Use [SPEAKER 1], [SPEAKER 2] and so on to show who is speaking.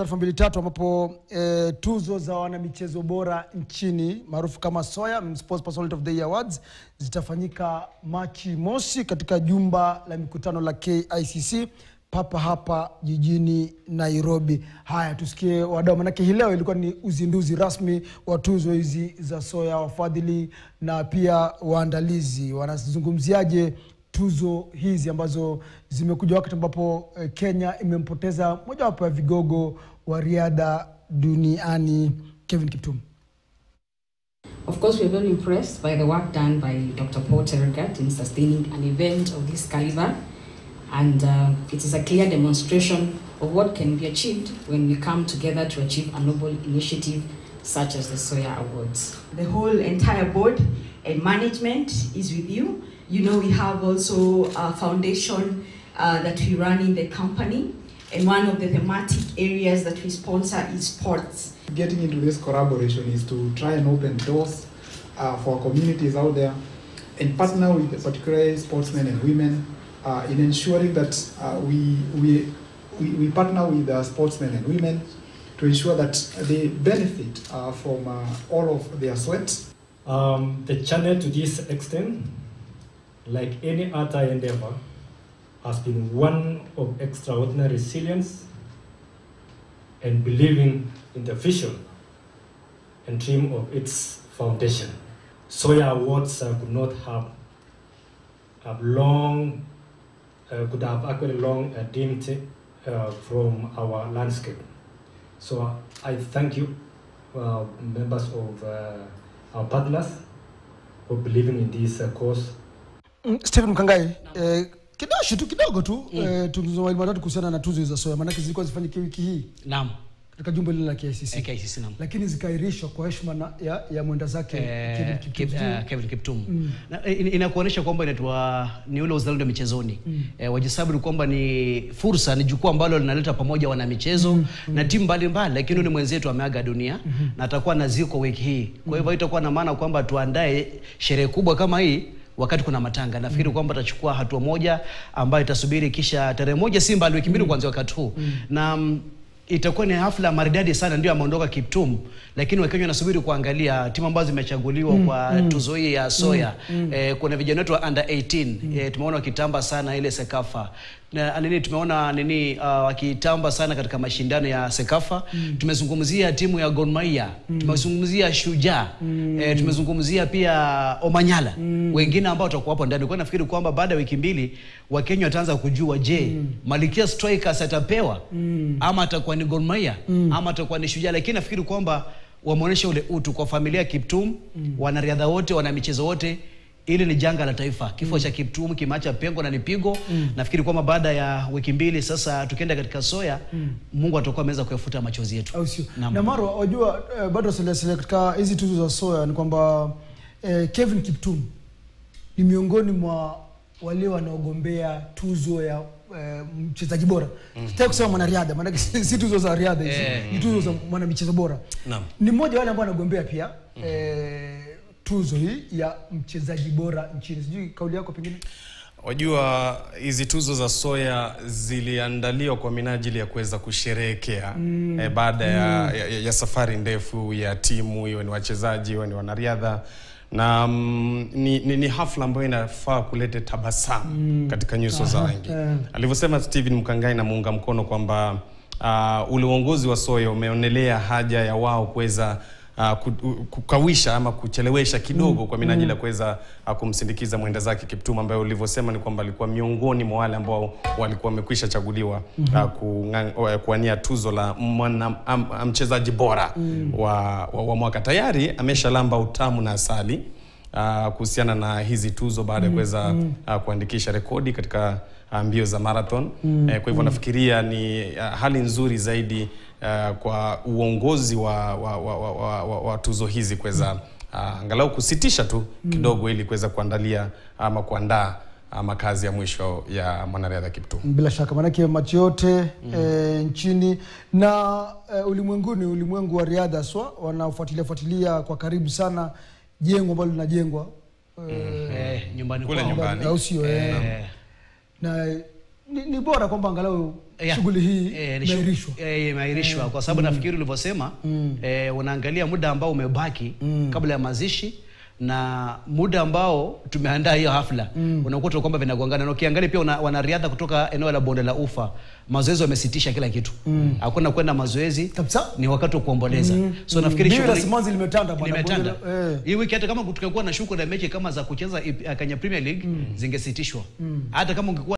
[SPEAKER 1] elfu mbili tatu ambapo e, tuzo za wanamichezo bora nchini maarufu kama Soya Sports Personality of the Year Awards zitafanyika Machi mosi katika jumba la mikutano la KICC papa hapa jijini Nairobi. Haya, tusikie wadau, manake hii leo ilikuwa ni uzinduzi rasmi wa tuzo hizi za Soya. Wafadhili na pia waandalizi wanazungumziaje tuzo hizi ambazo zimekuja wakati ambapo eh, Kenya imempoteza mojawapo ya vigogo wa riadha duniani Kevin Kiptum.
[SPEAKER 2] Of course, we are very impressed by the work done by Dr. Paul Tergat in sustaining an event of this caliber. And uh, it is a clear demonstration of what can be achieved when we come together to achieve a noble initiative such as the Soya Awards.
[SPEAKER 3] The whole entire board and management is with you. You know, we have also a foundation uh, that we run in the company, and one of the thematic areas that we sponsor is sports.
[SPEAKER 4] Getting into this collaboration is to try and open doors uh, for communities out there and partner with particularly sportsmen and women uh, in ensuring that uh, we, we, we, we partner with uh, sportsmen and women to ensure that they benefit uh, from uh, all of their sweat
[SPEAKER 5] Um, the channel to this extent, like any other endeavor, has been one of extraordinary resilience and believing in the vision and dream of its foundation. Soya Awards uh, could not have, have long, uh, could have actually long uh, dimmed uh, from our landscape. So I thank you, uh, members of uh, our partners, for believing in this uh.
[SPEAKER 1] Mm, Stephen Mkangai, eh, kidogo tu kidogo tu eh, tuzungumze matatu kuhusiana na tuzo za Soya, maanake zilikuwa zifanyike wiki hii
[SPEAKER 6] Naam,
[SPEAKER 1] katika jumba lile la KICC
[SPEAKER 6] eh, KICC naam.
[SPEAKER 1] lakini zikairishwa kwa heshima ya, ya mwenda zake Kevin Kiptum.
[SPEAKER 6] Kip- eh, Kevin Kiptum. Na, eh, in- inakuonyesha kwamba inaitwa ni ule uzalendo michezoni mm. eh, wajisabiri kwamba ni fursa ni jukwaa ambalo linaleta pamoja wana michezo mm. na timu mbalimbali lakini ni mwenzetu ameaga dunia mm. na atakuwa nazikwa wiki hii kwa hivyo itakuwa na maana kwamba tuandae sherehe kubwa kama hii wakati kuna matanga nafikiri mm. kwamba atachukua hatua moja ambayo itasubiri kisha tarehe moja si mbali wiki mbili mm. kuanzia wakati huu mm. na m, itakuwa ni hafla maridadi sana ndio ameondoka Kiptum, lakini Wakenya wanasubiri kuangalia timu ambazo zimechaguliwa kwa mm. tuzo hii ya Soya. mm. Eh, kuna vijana wetu wa under 18 mm. eh, tumeona wakitamba sana ile Sekafa na nini, tumeona nini uh, wakitamba sana katika mashindano ya Sekafa. mm. Tumezungumzia timu ya Gor Mahia, tumezungumzia Shujaa mm. E, tumezungumzia pia Omanyala, mm. wengine ambao watakuwa hapo ndani. Kwa nafikiri kwamba baada ya wiki mbili Wakenya wataanza kujua, je, mm. Malkia Strikers atapewa mm. ama atakuwa ni Gor Mahia ama atakuwa ni Shujaa, lakini nafikiri kwamba wameonyesha ule utu kwa familia ya Kiptum, wanariadha wote, wana michezo wote. Ili ni janga la taifa. Kifo cha Kiptum kimeacha pengo na ni pigo. Nafikiri kwamba baada ya wiki mbili sasa, tukienda katika Soya, mm. Mungu atakuwa ameweza kuyafuta machozi yetu.
[SPEAKER 1] au sio? Na Maro, wajua eh, bado selesele katika hizi tuzo za Soya ni kwamba eh, Kevin Kiptum ni miongoni mwa wale wanaogombea tuzo ya eh, mchezaji bora. Mm. Sitaki kusema mwanariadha, maanake si, tuzo za riadha hizi, eh, ni tuzo za mwanamichezo bora.
[SPEAKER 6] Naam.
[SPEAKER 1] Ni mmoja wale ambao anagombea pia Mm. eh, tuzo hii ya mchezaji bora nchini. Sijui kauli yako pengine.
[SPEAKER 7] Wajua, hizi tuzo za Soya ziliandaliwa kwa minajili ya kuweza kusherehekea e, baada ya, ya, ya safari ndefu ya timu, iwe ni wachezaji, iwe ni wanariadha na mm, ni, ni, ni hafla ambayo inafaa kulete tabasamu mm. katika nyuso za wengi.
[SPEAKER 1] yeah.
[SPEAKER 7] Alivyosema Steven Mkangai na muunga mkono kwamba uh, ule uongozi wa Soya umeonelea haja ya wao kuweza uh, kukawisha ama kuchelewesha kidogo kwa minajili ya kuweza uh, kumsindikiza mwenda zake Kiptum ambaye ulivyosema ni kwamba alikuwa miongoni mwa wale ambao walikuwa wamekwisha chaguliwa mm -hmm. uh, kuwania tuzo la mwana, mchezaji bora wa, wa, wa mwaka. Tayari ameshalamba utamu na asali uh, kuhusiana na hizi tuzo baada ya mm, kuweza mm. uh, kuandikisha rekodi katika uh, mbio za marathon mm. eh, kwa hivyo mm. nafikiria ni uh, hali nzuri zaidi uh, kwa uongozi wa, wa, wa, wa, wa, wa, wa tuzo hizi kuweza uh, angalau kusitisha tu kidogo ili kuweza kuandalia ama kuandaa uh, makazi ya mwisho ya mwanariadha Kiptum.
[SPEAKER 1] bila shaka maanake macho yote mm. e, nchini na e, ulimwenguni ulimwengu wa riadha swa wanafuatilia fuatilia kwa karibu sana jengo ambalo linajengwa eh,
[SPEAKER 6] Eh, nyumbani kwao.
[SPEAKER 1] au sio eh,
[SPEAKER 6] Eh,
[SPEAKER 1] na ni, ni bora kwamba angalau
[SPEAKER 6] Yeah.
[SPEAKER 1] shughuli hii
[SPEAKER 6] Eh,
[SPEAKER 1] imeahirishwa.
[SPEAKER 6] eh, imeahirishwa kwa sababu mm. nafikiri ulivyosema mm. eh, unaangalia muda ambao umebaki mm. kabla ya mazishi na muda ambao tumeandaa hiyo hafla mm. unakuta kwamba vinagongana na ukiangalia pia una, wanariadha kutoka eneo la bonde la ufa mazoezi wamesitisha kila kitu hakuna kwenda mazoezi
[SPEAKER 1] Kabisa.
[SPEAKER 6] ni wakati wa kuomboleza mm. so nafikiri
[SPEAKER 1] mm. la
[SPEAKER 6] shughuli-
[SPEAKER 1] simanzi limetanda bwana,
[SPEAKER 6] limetanda
[SPEAKER 1] eh.
[SPEAKER 6] hii wiki hata kama tutakuwa na shughuli na mechi kama za kucheza kwenye Kenya Premier League mm. zingesitishwa hata kama ungekuwa